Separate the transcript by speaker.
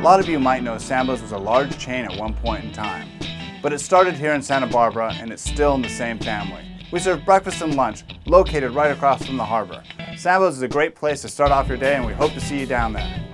Speaker 1: A lot of you might know Sambo's was a large chain at one point in time, but it started here in Santa Barbara and it's still in the same family. We serve breakfast and lunch, located right across from the harbor. Sambo's is a great place to start off your day and we hope to see you down there.